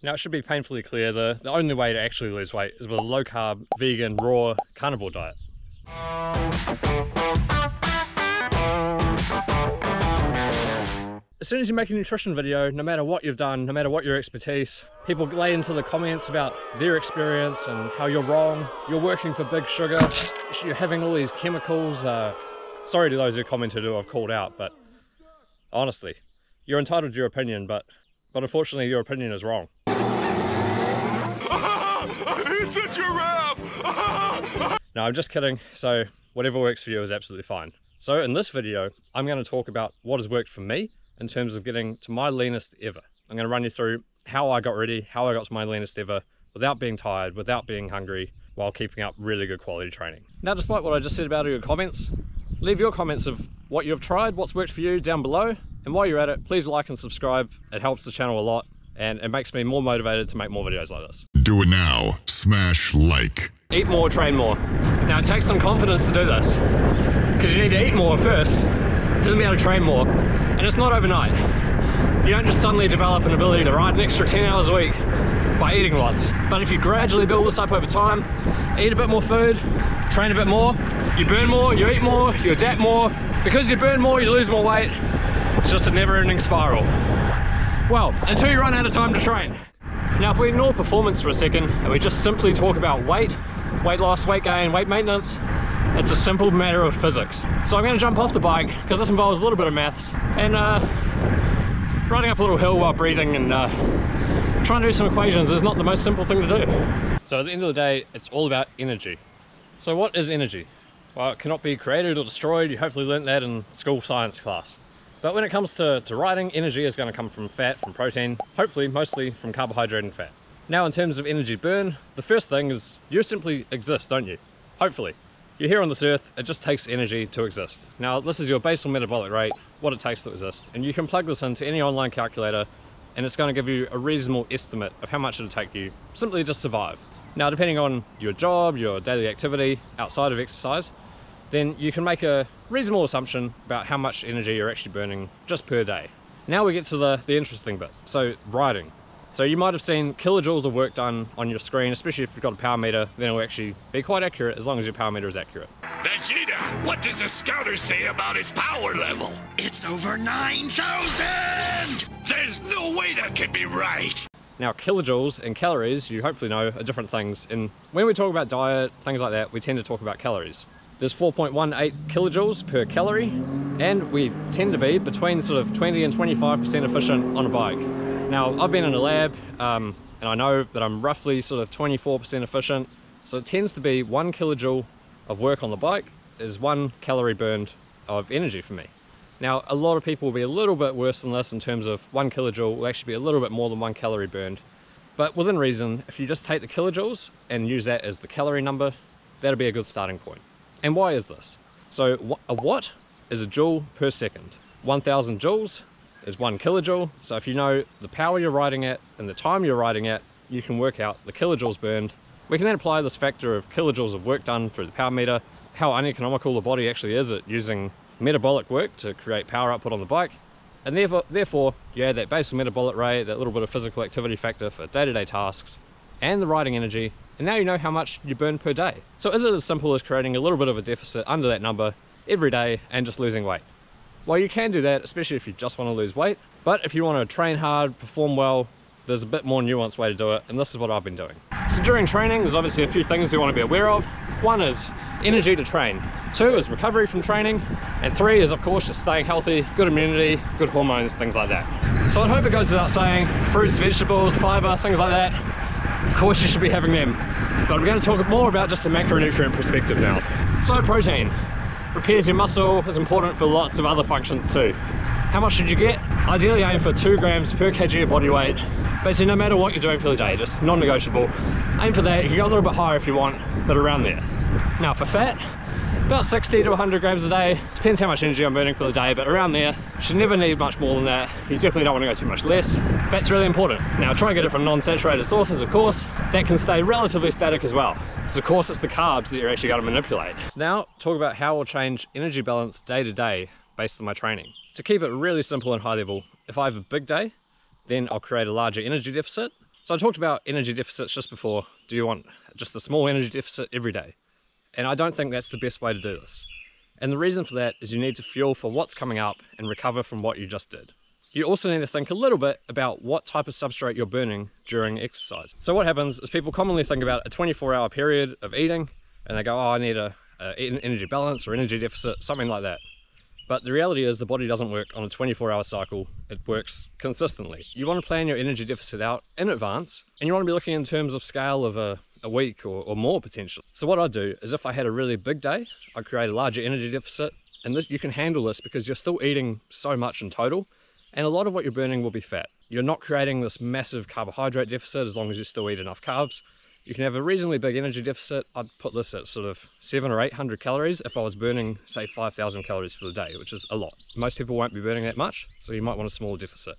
Now it should be painfully clear the, the only way to actually lose weight is with a low carb, vegan, raw, carnivore diet. As soon as you make a nutrition video, no matter what you've done, no matter what your expertise, people lay into the comments about their experience and how you're wrong, you're working for big sugar, you're having all these chemicals. Uh, sorry to those who commented who I've called out, but honestly, you're entitled to your opinion, but, but unfortunately your opinion is wrong. It's a giraffe! no, I'm just kidding. So whatever works for you is absolutely fine. So in this video, I'm going to talk about what has worked for me in terms of getting to my leanest ever. I'm going to run you through how I got ready, how I got to my leanest ever without being tired, without being hungry, while keeping up really good quality training. Now, despite what I just said about your comments, leave your comments of what you've tried, what's worked for you down below. And while you're at it, please like and subscribe. It helps the channel a lot and it makes me more motivated to make more videos like this. Do it now. Smash like. Eat more, train more. Now it takes some confidence to do this because you need to eat more first to be able to train more. And it's not overnight. You don't just suddenly develop an ability to ride an extra 10 hours a week by eating lots. But if you gradually build this up over time, eat a bit more food, train a bit more, you burn more, you eat more, you adapt more. Because you burn more, you lose more weight. It's just a never-ending spiral. Well, until you run out of time to train. Now, if we ignore performance for a second and we just simply talk about weight, weight loss, weight gain, weight maintenance, it's a simple matter of physics. So I'm going to jump off the bike because this involves a little bit of maths and uh, riding up a little hill while breathing and uh, trying to do some equations is not the most simple thing to do. So at the end of the day, it's all about energy. So what is energy? Well, it cannot be created or destroyed. You hopefully learnt that in school science class. But when it comes to, to riding, energy is going to come from fat, from protein, hopefully mostly from carbohydrate and fat. Now in terms of energy burn, the first thing is you simply exist, don't you? Hopefully. You're here on this earth, it just takes energy to exist. Now this is your basal metabolic rate, what it takes to exist. And you can plug this into any online calculator and it's going to give you a reasonable estimate of how much it'll take you simply to survive. Now depending on your job, your daily activity outside of exercise, then you can make a reasonable assumption about how much energy you're actually burning just per day. Now we get to the, the interesting bit, so riding. So you might have seen kilojoules of work done on your screen, especially if you've got a power meter, then it'll actually be quite accurate as long as your power meter is accurate. Vegeta, what does the scouter say about his power level? It's over 9,000! There's no way that could be right! Now kilojoules and calories, you hopefully know, are different things. And when we talk about diet, things like that, we tend to talk about calories. There's 4.18 kilojoules per calorie, and we tend to be between sort of 20 and 25% efficient on a bike. Now, I've been in a lab, um, and I know that I'm roughly sort of 24% efficient, so it tends to be one kilojoule of work on the bike is one calorie burned of energy for me. Now, a lot of people will be a little bit worse than this in terms of one kilojoule will actually be a little bit more than one calorie burned. But within reason, if you just take the kilojoules and use that as the calorie number, that'll be a good starting point. And why is this? So a watt is a joule per second. 1000 joules is one kilojoule. So if you know the power you're riding at and the time you're riding at, you can work out the kilojoules burned. We can then apply this factor of kilojoules of work done through the power meter, how uneconomical the body actually is at using metabolic work to create power output on the bike. And therefore, therefore you add that basal metabolic rate, that little bit of physical activity factor for day-to-day -day tasks, and the riding energy, and now you know how much you burn per day. So is it as simple as creating a little bit of a deficit under that number every day and just losing weight? Well, you can do that, especially if you just want to lose weight. But if you want to train hard, perform well, there's a bit more nuanced way to do it, and this is what I've been doing. So during training, there's obviously a few things you want to be aware of. One is energy to train. Two is recovery from training. And three is, of course, just staying healthy, good immunity, good hormones, things like that. So I hope it goes without saying, fruits, vegetables, fiber, things like that, of course you should be having them. But I'm going to talk more about just the macronutrient perspective now. So protein repairs your muscle is important for lots of other functions too. How much should you get? Ideally aim for two grams per kg of body weight. Basically no matter what you're doing for the day, just non-negotiable. Aim for that, you can go a little bit higher if you want, but around there. Now for fat, about 60 to 100 grams a day. Depends how much energy I'm burning for the day but around there should never need much more than that. You definitely don't want to go too much less. Fat's really important. Now try and get it from non-saturated sources of course. That can stay relatively static as well. So of course it's the carbs that you're actually going to manipulate. So now talk about how I'll change energy balance day to day based on my training. To keep it really simple and high level if I have a big day then I'll create a larger energy deficit. So I talked about energy deficits just before. Do you want just a small energy deficit every day? And I don't think that's the best way to do this. And the reason for that is you need to fuel for what's coming up and recover from what you just did. You also need to think a little bit about what type of substrate you're burning during exercise. So what happens is people commonly think about a 24 hour period of eating and they go, oh, I need a, energy balance or energy deficit, something like that. But the reality is the body doesn't work on a 24 hour cycle, it works consistently. You want to plan your energy deficit out in advance and you want to be looking in terms of scale of a, a week or, or more potentially. So what I do is if I had a really big day, I create a larger energy deficit and this, you can handle this because you're still eating so much in total and a lot of what you're burning will be fat. You're not creating this massive carbohydrate deficit as long as you still eat enough carbs. You can have a reasonably big energy deficit. I'd put this at sort of seven or 800 calories if I was burning, say, 5,000 calories for the day, which is a lot. Most people won't be burning that much, so you might want a smaller deficit.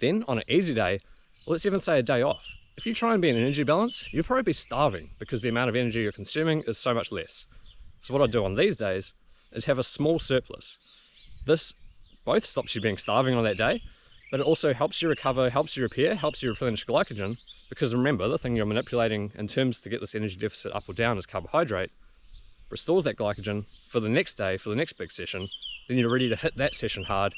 Then on an easy day, let's even say a day off. If you try and be in energy balance, you'll probably be starving because the amount of energy you're consuming is so much less. So what I do on these days is have a small surplus. This both stops you being starving on that day, but it also helps you recover, helps you repair, helps you replenish glycogen, because remember, the thing you're manipulating in terms to get this energy deficit up or down is carbohydrate, restores that glycogen for the next day, for the next big session, then you're ready to hit that session hard,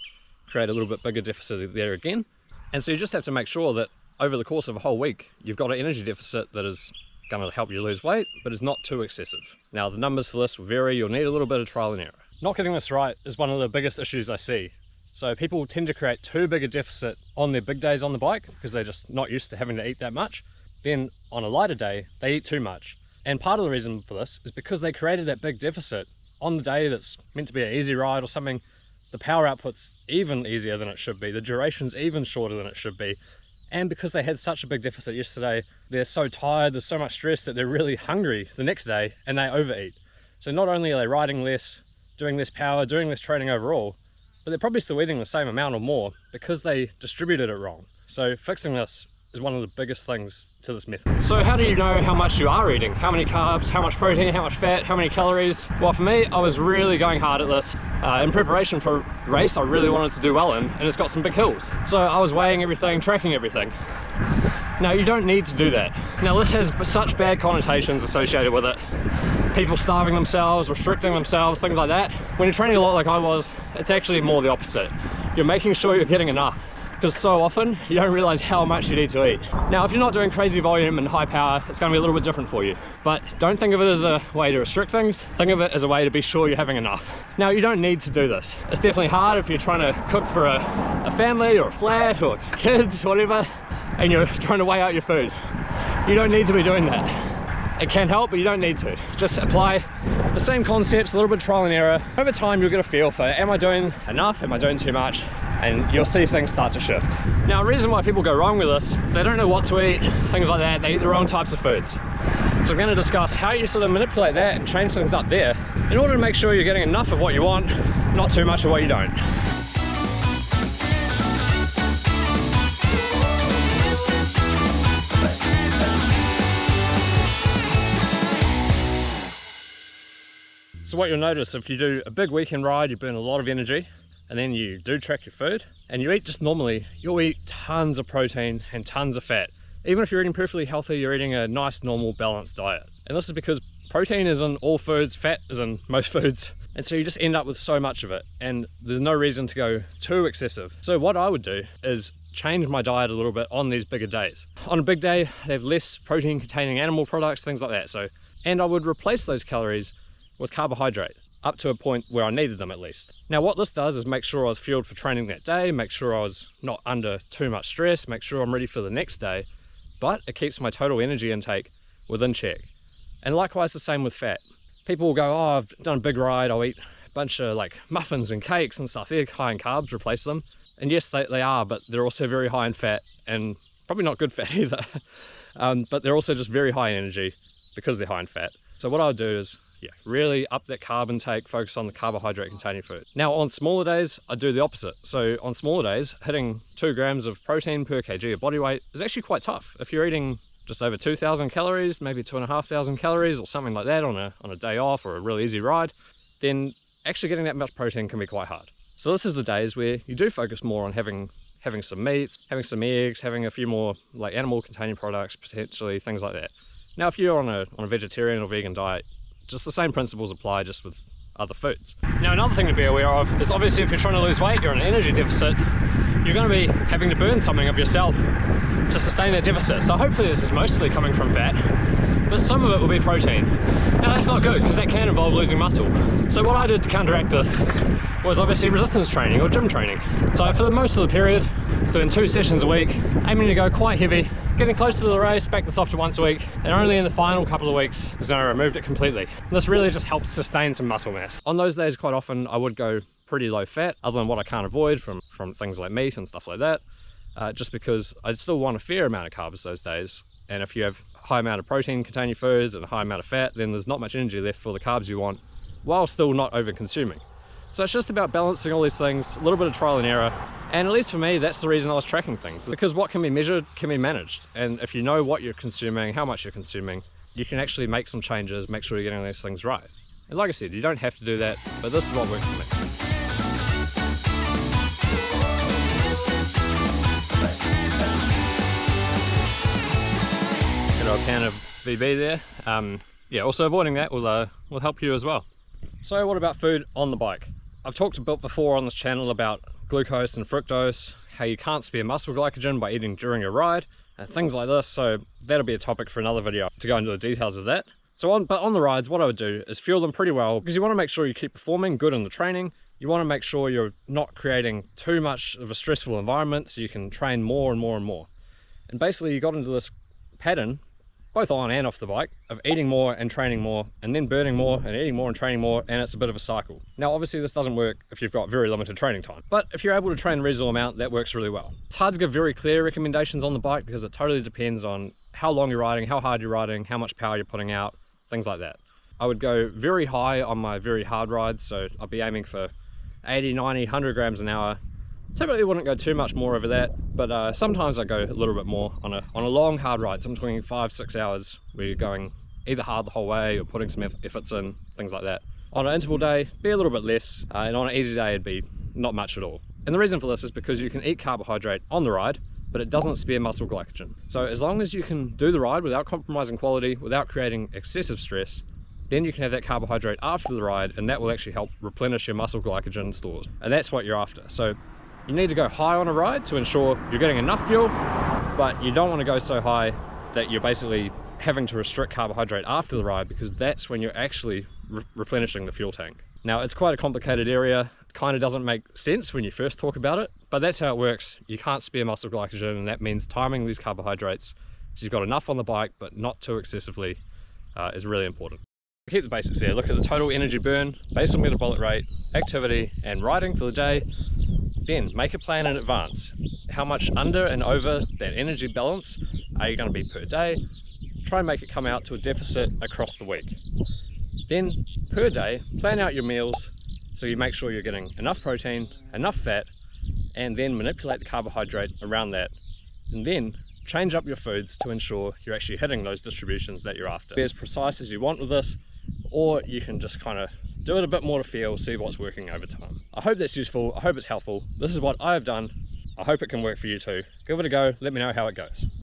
create a little bit bigger deficit there again. And so you just have to make sure that over the course of a whole week, you've got an energy deficit that is going to help you lose weight, but it's not too excessive. Now, the numbers for this will vary. You'll need a little bit of trial and error. Not getting this right is one of the biggest issues I see. So people tend to create too big a deficit on their big days on the bike because they're just not used to having to eat that much. Then on a lighter day, they eat too much. And part of the reason for this is because they created that big deficit on the day that's meant to be an easy ride or something, the power output's even easier than it should be, the duration's even shorter than it should be. And because they had such a big deficit yesterday, they're so tired, there's so much stress that they're really hungry the next day and they overeat. So not only are they riding less, doing less power, doing less training overall, but they're probably still eating the same amount or more because they distributed it wrong. So fixing this is one of the biggest things to this method. So how do you know how much you are eating? How many carbs, how much protein, how much fat, how many calories? Well for me, I was really going hard at this. Uh, in preparation for race I really wanted to do well in and it's got some big hills. So I was weighing everything, tracking everything. Now you don't need to do that. Now this has such bad connotations associated with it. People starving themselves, restricting themselves, things like that. When you're training a lot like I was, it's actually more the opposite. You're making sure you're getting enough because so often you don't realize how much you need to eat. Now, if you're not doing crazy volume and high power, it's gonna be a little bit different for you. But don't think of it as a way to restrict things. Think of it as a way to be sure you're having enough. Now, you don't need to do this. It's definitely hard if you're trying to cook for a, a family or a flat or kids, whatever, and you're trying to weigh out your food. You don't need to be doing that it can help but you don't need to just apply the same concepts a little bit of trial and error over time you'll get a feel for am i doing enough am i doing too much and you'll see things start to shift. Now, a reason why people go wrong with this is they don't know what to eat, things like that. They eat the wrong types of foods. So I'm going to discuss how you sort of manipulate that and change things up there in order to make sure you're getting enough of what you want, not too much of what you don't. So what you'll notice if you do a big weekend ride, you burn a lot of energy and then you do track your food and you eat just normally, you'll eat tons of protein and tons of fat. Even if you're eating perfectly healthy, you're eating a nice, normal, balanced diet. And this is because protein is in all foods, fat is in most foods. And so you just end up with so much of it and there's no reason to go too excessive. So what I would do is change my diet a little bit on these bigger days. On a big day, I have less protein containing animal products, things like that. So, and I would replace those calories with carbohydrate up to a point where I needed them at least. Now what this does is make sure I was fueled for training that day, make sure I was not under too much stress, make sure I'm ready for the next day, but it keeps my total energy intake within check. And likewise the same with fat. People will go, oh, I've done a big ride, I'll eat a bunch of like muffins and cakes and stuff. They're high in carbs, replace them. And yes, they, they are, but they're also very high in fat and probably not good fat either. um, but they're also just very high in energy because they're high in fat. So what I'll do is yeah, really up that carb intake, focus on the carbohydrate containing food. Now on smaller days, I do the opposite. So on smaller days, hitting two grams of protein per kg of body weight is actually quite tough. If you're eating just over 2,000 calories, maybe two and a half thousand calories or something like that on a, on a day off or a really easy ride, then actually getting that much protein can be quite hard. So this is the days where you do focus more on having having some meats, having some eggs, having a few more like animal containing products, potentially things like that. Now, if you're on a, on a vegetarian or vegan diet, just the same principles apply just with other foods. Now, another thing to be aware of is obviously if you're trying to lose weight, you're in an energy deficit, you're going to be having to burn something of yourself to sustain that deficit. So hopefully this is mostly coming from fat, but some of it will be protein. Now that's not good because that can involve losing muscle. So what I did to counteract this was obviously resistance training or gym training. So for the most of the period, so in two sessions a week, aiming to go quite heavy, getting close to the race, back this off to once a week, and only in the final couple of weeks was I removed it completely. And this really just helps sustain some muscle mass. On those days, quite often, I would go pretty low fat, other than what I can't avoid from, from things like meat and stuff like that, uh, just because I still want a fair amount of carbs those days. And if you have a high amount of protein containing foods and a high amount of fat, then there's not much energy left for the carbs you want, while still not over consuming. So it's just about balancing all these things, a little bit of trial and error. And at least for me, that's the reason I was tracking things. Because what can be measured can be managed. And if you know what you're consuming, how much you're consuming, you can actually make some changes, make sure you're getting these things right. And like I said, you don't have to do that, but this is what works for me. A can of VB there. Um, yeah, also avoiding that will, uh, will help you as well. So what about food on the bike? I've talked about before on this channel about glucose and fructose, how you can't spare muscle glycogen by eating during a ride, and things like this, so that'll be a topic for another video to go into the details of that. So on, but on the rides, what I would do is fuel them pretty well, because you want to make sure you keep performing good in the training, you want to make sure you're not creating too much of a stressful environment so you can train more and more and more. And basically you got into this pattern both on and off the bike, of eating more and training more, and then burning more and eating more and training more, and it's a bit of a cycle. Now, obviously this doesn't work if you've got very limited training time, but if you're able to train a reasonable amount, that works really well. It's hard to give very clear recommendations on the bike because it totally depends on how long you're riding, how hard you're riding, how much power you're putting out, things like that. I would go very high on my very hard rides, so I'd be aiming for 80, 90, 100 grams an hour, Typically wouldn't go too much more over that, but uh, sometimes I go a little bit more on a, on a long hard ride, so I'm talking five, six hours where you're going either hard the whole way or putting some efforts in, things like that. On an interval day, be a little bit less, uh, and on an easy day it'd be not much at all. And the reason for this is because you can eat carbohydrate on the ride, but it doesn't spare muscle glycogen. So as long as you can do the ride without compromising quality, without creating excessive stress, then you can have that carbohydrate after the ride and that will actually help replenish your muscle glycogen stores. And that's what you're after. So you need to go high on a ride to ensure you're getting enough fuel, but you don't want to go so high that you're basically having to restrict carbohydrate after the ride because that's when you're actually re replenishing the fuel tank. Now it's quite a complicated area, kind of doesn't make sense when you first talk about it, but that's how it works. You can't spare muscle glycogen and that means timing these carbohydrates so you've got enough on the bike but not too excessively uh, is really important. Keep the basics there, look at the total energy burn, basal metabolic rate, activity and riding for the day then make a plan in advance. How much under and over that energy balance are you going to be per day? Try and make it come out to a deficit across the week. Then per day, plan out your meals so you make sure you're getting enough protein, enough fat, and then manipulate the carbohydrate around that. And then change up your foods to ensure you're actually hitting those distributions that you're after. Be as precise as you want with this, or you can just kind of do it a bit more to feel, see what's working over time. I hope that's useful, I hope it's helpful. This is what I have done. I hope it can work for you too. Give it a go, let me know how it goes.